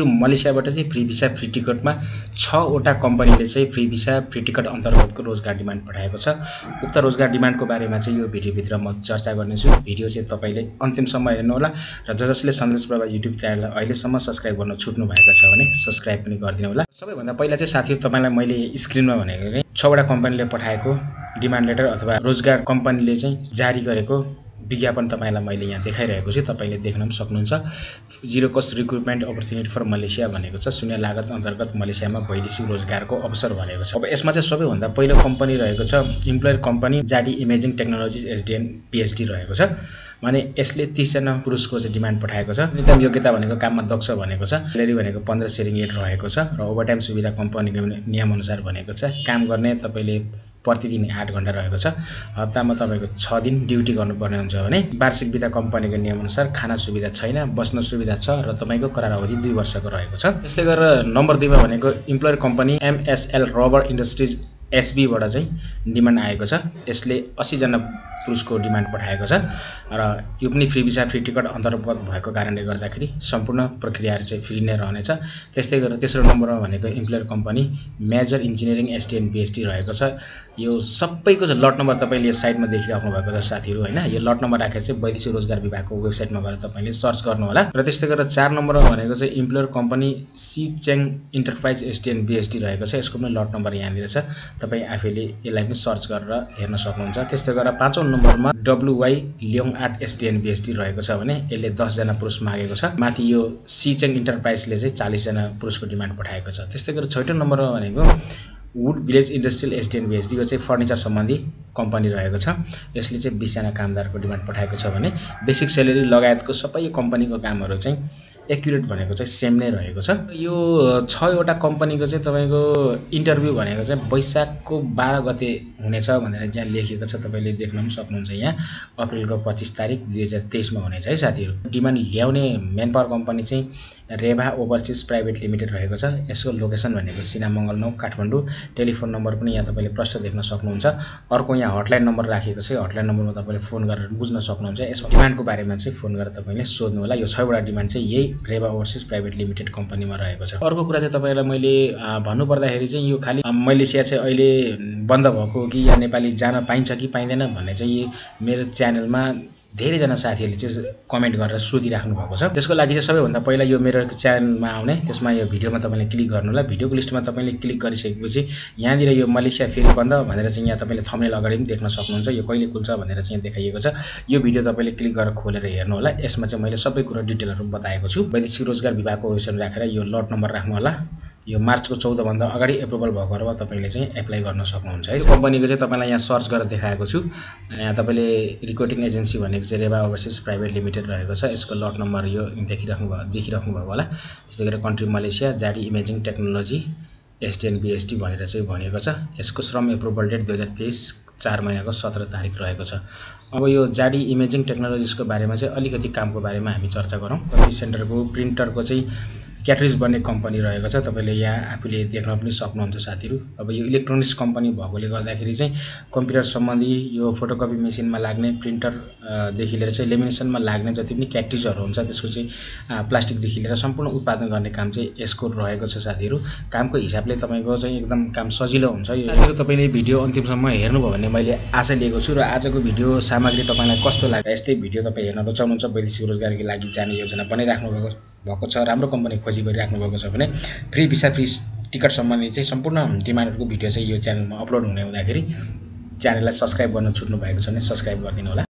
मलेसियाबाट चाहिँ free visa free टिकटमा छवटा कम्पनीले चाहिँ फ्री भिसा फ्री टिकट अन्तर्गतको रोजगार डिमान्ड पठाएको छ। उक्त रोजगार डिमान्डको बारेमा चाहिँ यो भिडियोभित्र म चर्चा गर्नेछु। भिडियो चाहिँ तपाईँले अन्तिमसम्म हेर्नुहोला र ज जसले सन्देश प्रभा युट्युब च्यानललाई अहिलेसम्म सब्सक्राइब गर्न छुट्नु भएको छ भने सब्सक्राइब पनि गरिदिनु होला। सबैभन्दा पहिला चाहिँ साथीहरू तपाईँलाई मैले स्क्रिनमा भनेको चाहिँ छवटा कम्पनीले पठाएको डिमान्ड लेटर अथवा रोजगार कम्पनीले चाहिँ जारी गरेको विज्ञापन तपाईँलाई मैले यहाँ देखाइरहेको छु तपाईँले देख्न पनि सक्नुहुन्छ। Zero cost recruitment opportunity for Malaysia भनेको छ। शून्य लागत अन्तर्गत मलेसियामा वैदेशिक रोजगारको अवसर भनेको छ। अब यसमा चाहिँ सबैभन्दा पहिलो कम्पनी रहेको छ इम्प्लोयर कम्पनी जाडी इमेजिङ टेक्नोलोजिज एसडिएन पिएचडी रहेको छ। भने यसले तिसजना पुरुषको चाहिँ डिमान्ड पठाएको छ। न्यूनतम योग्यता भनेको काममा दक्ष भनेको छ। स्यालेरी भनेको पन्ध्र सेरिङ एट रहेको छ। र ओभरटाइम सुविधा कम्पनीको नियमअनुसार भनेको छ। काम गर्ने तपाईँले प्रतिदिन आठ घन्टा रहेको छ। हप्तामा तपाईँको छ दिन ड्युटी गर्नुपर्ने हुन्छ भने वार्षिक विधा कम्पनीको नियमअनुसार खाना सुविधा छैन बस्न सुविधा छ र तपाईँको करार अवधि दुई वर्षको रहेको छ। त्यसले गरेर नम्बर दुईमा भनेको employer company MSL rubber industries एसबीबाट चाहिँ डिमान्ड आएको छ। यसले असीजना पुरुषको डिमान्ड पठाएको छ र यो पनि फ्री भिसा फ्री टिकट अन्तर्गत भएको कारणले गर्दाखेरि सम्पूर्ण प्रक्रियाहरू चाहिँ फ्री नै रहनेछ। त्यस्तै गरेर तेस्रो नम्बरमा भनेको employer company major engineering STN PHD रहेको छ। यो सबैको चाहिँ लट नम्बर तपाईँले साइडमा देखिराख्नु भएको छ साथीहरू होइन? यो लट नम्बर राखेर चाहिँ वैदेशिक रोजगार विभागको वेबसाइटमा गएर तपाईँले सर्च गर्नु होला र त्यस्तै गरेर चार नम्बरमा भनेको चाहिँ employer company C चेङ enterprise STN BHD रहेको छ। यसको पनि लट नम्बर यहाँनिर छ। तपाईँ आफैले यसलाई पनि सर्च गरेर हेर्न सक्नुहुन्छ। त्यस्तै गरेर पाँचौँ नम्बरमा डब्लुवाई लियोङ आर्ट बिएचडी रहेको छ भने यसले दसजना पुरुष मागेको छ। माथि यो सिचेङ इन्टरप्राइजले चाहिँ चालिसजना पुरुषको डिमान्ड पठाएको छ। त्यस्तै गरेर छैटौँ नम्बरमा भनेको वुड भिलेज इन्डस्ट्रियल एसडिएन बिएचडीको चाहिँ फर्निचर सम्बन्धी कम्पनी रहेको छ। यसले चाहिँ बिसजना कामदारको डिमान्ड पठाएको छ भने बेसिक सेलेरी लगायतको सबै कम्पनीको कामहरू चाहिँ एक्युरेट भनेको चाहिँ सेम नै रहेको छ। यो छवटा कम्पनीको चाहिँ तपाईँको इन्टरभ्यू भनेको चाहिँ वैशाखको बाह्र गते हुनेछ भनेर त्यहाँ लेखिएको छ तपाईँले देख्न पनि सक्नुहुन्छ यहाँ। अप्रिलको पच्चिस तारिक दुई हजार तेइसमा हुनेछ है साथीहरू। डिमान्ड ल्याउने मेन पावर कम्पनी चाहिँ रेभा ओभरसिज प्राइभेट लिमिटेड रहेको छ। यसको लोकेसन भनेको सिना मङ्गल नौ काठमाडौँ। टेलिफोन नम्बर पनि यहाँ तपाईँले प्रश्न देख्न सक्नुहुन्छ। अर्को यहाँ हटलाइन नम्बर राखेको छ। हटलाइन नम्बरमा तपाईँले फोन गरेर बुझ्न सक्नुहुन्छ। यसमा डिमान्डको बारेमा चाहिँ फोन गरेर तपाईँले सोध्नु होला। यो छवटा डिमान्ड चाहिँ यही रेवा ओभरसिज प्राइभेट लिमिटेड कम्पनीमा रहेको छ। अर्को कुरा चाहिँ तपाईँलाई मैले भन्नुपर्दाखेरि चाहिँ यो खालि मलेसिया चाहिँ अहिले बन्द भएको कि या नेपाली जान पाइन्छ कि पाइँदैन भन्ने चाहिँ मेरो च्यानलमा धेरैजना साथीहरूले चाहिँ कमेन्ट गरेर सोधिराख्नु भएको छ। त्यसको लागि चाहिँ सबैभन्दा पहिला यो मेरो च्यानलमा आउने त्यसमा यो भिडियोमा तपाईँले क्लिक गर्नु होला भिडियोको लिस्टमा तपाईँले क्लिक गरिसकेपछि यहाँनिर यो मलेसिया फेरि बन्द भनेर चाहिँ यहाँ तपाईँले थम्नेल अगाडि पनि देख्न सक्नुहुन्छ यो कहिले खुल्छ भनेर चाहिँ यहाँ देखाइएको छ। यो भिडियो तपाईँले क्लिक गरेर खोलेर हेर्नु होला। यसमा चाहिँ मैले सबै कुरा डिटेलहरू बताएको छु। वैदेशिक रोजगार विभागको वेबसाइट राखेर यो लट नम्बर राख्नु होला। यो मार्चको चौधभन्दा अगाडि एप्रुभल भएकोहरूमा तपाईँले चाहिँ एप्लाई गर्न सक्नुहुन्छ है। कम्पनीको चाहिँ तपाईँलाई यहाँ सर्च गरेर देखाएको छु। यहाँ तपाईँले रिक्रुटिङ एजेन्सी भनेको चाहिँ रेवा ओभरसिज प्राइभेट लिमिटेड रहेको छ। यसको लट नम्बर यो देखिराख्नु भयो देखिराख्नु भएको होला। त्यस्तै गरेर कन्ट्री मलेसिया जाडी इमेजिङ टेक्नोलोजी एसटिएन बिएसटी भनेर चाहिँ भनिएको छ। यसको श्रम एप्रुभल डेट दुई हजार तेइस चार महिनाको सत्र तारिक रहेको छ। अब यो जाडी इमेजिङ टेक्नोलोजिसको बारेमा चाहिँ अलिकति कामको बारेमा हामी चर्चा गरौँ। कपी सेन्टरको प्रिन्टरको चाहिँ क्याट्रिज बन्ने कम्पनी रहेको छ। तपाईँले यहाँ आफूले देख्न पनि सक्नुहुन्छ साथीहरू। अब यो इलेक्ट्रोनिक्स कम्पनी भएकोले गर्दाखेरि चाहिँ कम्प्युटर सम्बन्धी यो फोटोकपी मेसिनमा लाग्ने प्रिन्टरदेखि लिएर चाहिँ लेमिनेसनमा लाग्ने जति पनि क्याट्रिजहरू हुन्छ त्यसको चाहिँ प्लास्टिकदेखि लिएर सम्पूर्ण उत्पादन गर्ने काम चाहिँ यसको रहेको छ साथीहरू। कामको हिसाबले तपाईँको चाहिँ एकदम काम सजिलो हुन्छ। यो तपाईँले भिडियो अन्तिमसम्म हेर्नुभयो भने मैले आशा लिएको छु र आजको भिडियो सामग्री तपाईँलाई कस्तो लाग्यो यस्तै भिडियो तपाईँ हेर्न रुचाउनुहुन्छ। वैदेशिक रोजगारीको लागि जाने योजना बनाइराख्नु भएको भएको छ राम्रो कम्पनी खोजी गरिराख्नु भएको छ भने फ्री भिसा फ्री टिकट सम्बन्धी चाहिँ सम्पूर्ण डिमान्डहरूको भिडियो चाहिँ यो च्यानलमा अपलोड हुने हुँदाखेरि च्यानललाई सब्सक्राइब गर्न छुट्नु भएको छ भने सब्सक्राइब गरिदिनु होला।